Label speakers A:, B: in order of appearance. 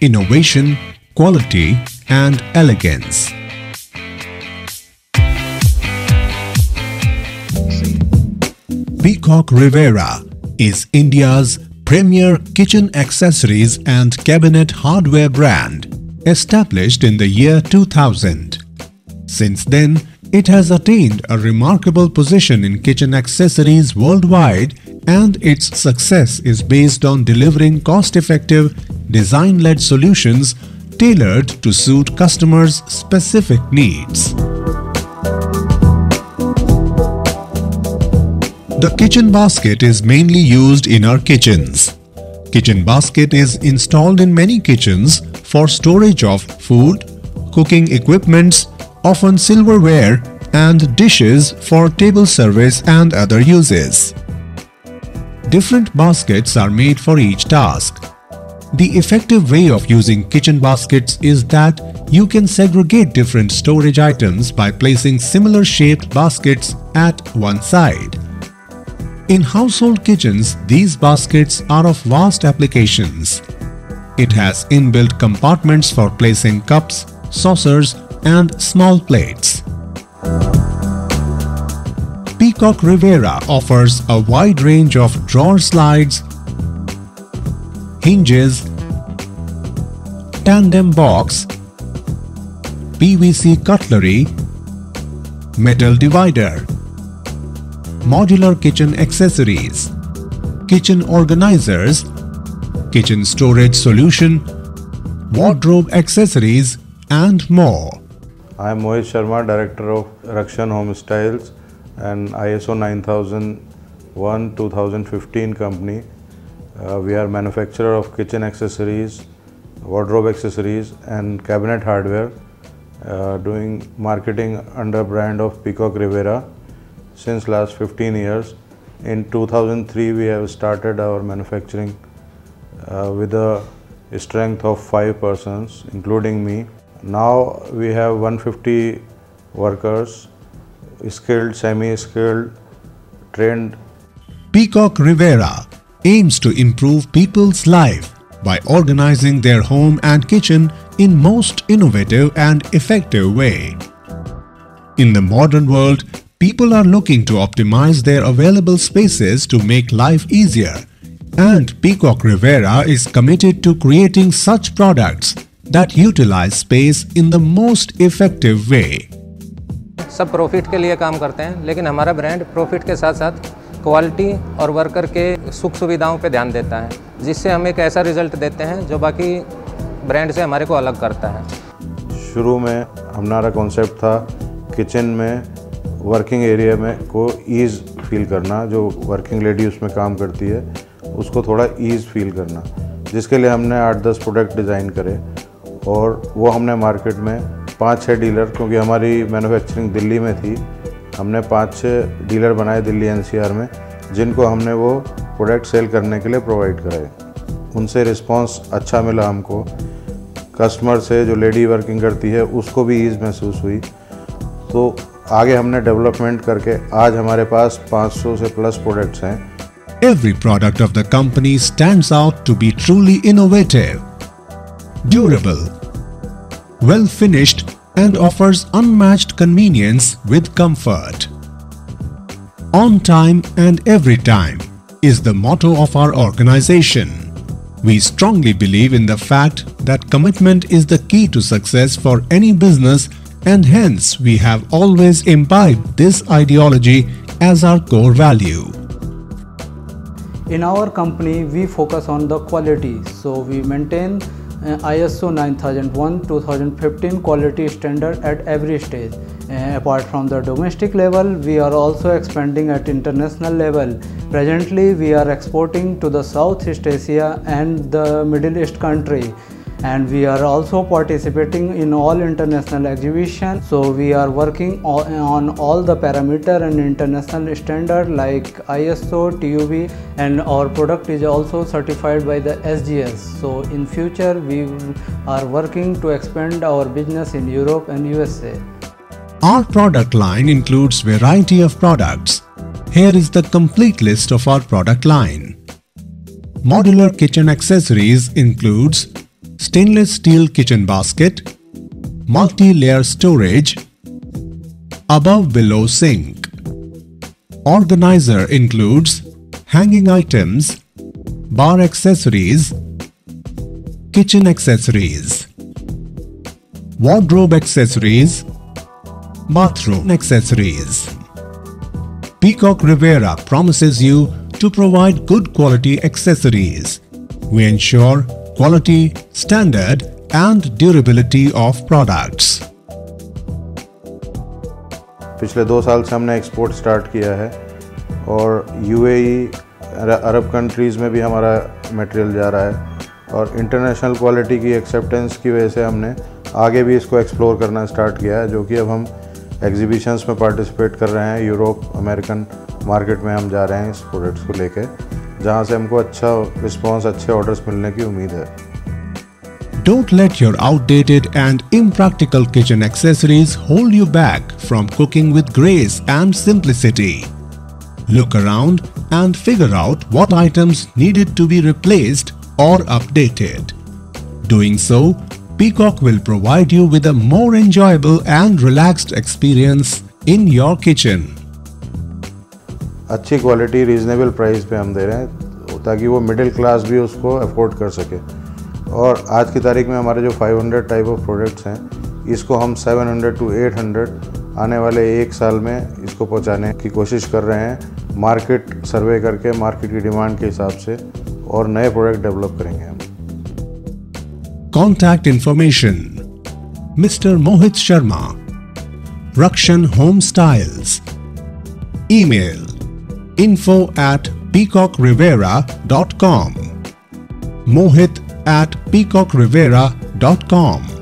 A: innovation, quality and elegance. Peacock Revera is India's premier kitchen accessories and cabinet hardware brand, established in the year 2000. Since then, it has attained a remarkable position in kitchen accessories worldwide and its success is based on delivering cost-effective, design-led solutions tailored to suit customers' specific needs. The kitchen basket is mainly used in our kitchens. Kitchen basket is installed in many kitchens for storage of food, cooking equipments, often silverware and dishes for table service and other uses. Different baskets are made for each task. The effective way of using kitchen baskets is that you can segregate different storage items by placing similar shaped baskets at one side. In household kitchens, these baskets are of vast applications. It has inbuilt compartments for placing cups, saucers and small plates. Peacock Revera offers a wide range of drawer slides, hinges, tandem box, PVC cutlery, metal divider, modular kitchen accessories, kitchen organizers, kitchen storage solution, wardrobe accessories and more.
B: I am Mohit Sharma, Director of Rakshan Home Styles and ISO 9001 2015 company. Uh, we are manufacturer of kitchen accessories, wardrobe accessories and cabinet hardware uh, doing marketing under brand of Peacock Revera since last 15 years. In 2003 we have started our manufacturing uh, with a strength of 5 persons including me. Now we have 150 workers, skilled, semi-skilled, trained.
A: Peacock Revera aims to improve people's life by organizing their home and kitchen in most innovative and effective way. In the modern world, people are looking to optimize their available spaces to make life easier and Peacock Revera is committed to creating such products that utilize space in the most effective way.
C: सब profit के लिए काम करते हैं लेकिन हमारा brand profit के साथ साथ क्वालिटी और वर्कर के सुख सुविधाओं पे ध्यान देता है, जिससे हम एक ऐसा रिज़ल्ट देते हैं जो बाकी ब्रांड से हमारे को अलग करता है।
B: शुरू में हमारा कॉन्सेप्ट था किचन में वर्किंग एरिया में को ईज़ फील करना, जो वर्किंग लेडी उसमें काम करती है, उसको थोड़ा ईज़ फील करना, जिसके लिए हमने आठ दस प्रोडक्ट डिज़ाइन करे और वो हमने मार्केट में पाँच छः डीलर क्योंकि हमारी मैन्युफैक्चरिंग दिल्ली में थी हमने पाँच छः डीलर बनाए दिल्ली एनसीआर में जिनको हमने वो प्रोडक्ट सेल करने के लिए प्रोवाइड कराए। उनसे रिस्पांस अच्छा मिला हमको। कस्टमर से जो लेडी वर्किंग करती है उसको भी ईज़ महसूस हुई। तो आगे हमने डेवलपमेंट करके आज हमारे पास 500 से प्लस प्रोडक्ट्स हैं।
A: Every product of the company stands out to be truly innovative, durable, well finished and offers unmatched convenience with comfort. On time and every time is the motto of our organization. We strongly believe in the fact that commitment is the key to success for any business and hence we have always imbibed this ideology as our core value.
D: In our company, we focus on the quality, so we maintain uh, ISO 9001-2015 quality standard at every stage. Uh, apart from the domestic level, we are also expanding at international level. Presently, we are exporting to the Southeast Asia and the Middle East country and we are also participating in all international exhibitions so we are working on all the parameter and international standard like ISO, TUV and our product is also certified by the SGS so in future we are working to expand our business in Europe and USA.
A: Our product line includes variety of products. Here is the complete list of our product line. Modular kitchen accessories includes stainless steel kitchen basket, multi-layer storage, above below sink. Organizer includes hanging items, bar accessories, kitchen accessories, wardrobe accessories, bathroom accessories. Peacock Revera promises you to provide good quality accessories. We ensure quality, standard and durability of products.
B: पिछले दो साल से हमने export start किया है और UAE अरब countries में भी हमारा मटेरियल जा रहा है और इंटरनेशनल क्वालिटी की एक्सेप्टेंस की वजह से हमने आगे भी इसको एक्सप्लोर करना स्टार्ट किया है जो कि अब हम एग्जीबिशंस में पार्टिसिपेट कर रहे हैं यूरोप अमेरिकन मार्केट में हम जा रहे हैं इस प्रोडक्ट्स को लेके जहाँ से हमको अच्छा रिस्पॉन्स अच्छे ऑर्डर्स मिलने की उम्मीद है
A: Don't let your outdated and impractical kitchen accessories hold you back from cooking with grace and simplicity. Look around and figure out what items needed to be replaced or updated. Doing so, Peacock will provide you with a more enjoyable and relaxed experience in your kitchen.
B: अच्छी quality reasonable price पे हम दे रहे हैं, ताकि वो middle class भी उसको afford कर सके। और आज की तारीख में हमारे जो 500 टाइप ऑफ़ प्रोडक्ट्स हैं, इसको हम 700 टू 800 आने वाले एक साल में इसको पहुँचाने की कोशिश कर रहे हैं मार्केट सर्वे करके मार्केट की डिमांड के हिसाब से, और नए प्रोडक्ट डेवलप करेंगे हम।
A: Contact information mister Mohit Sharma Rakshan home styles Email info at peacockrevera.com Mohit at peacockrevera.com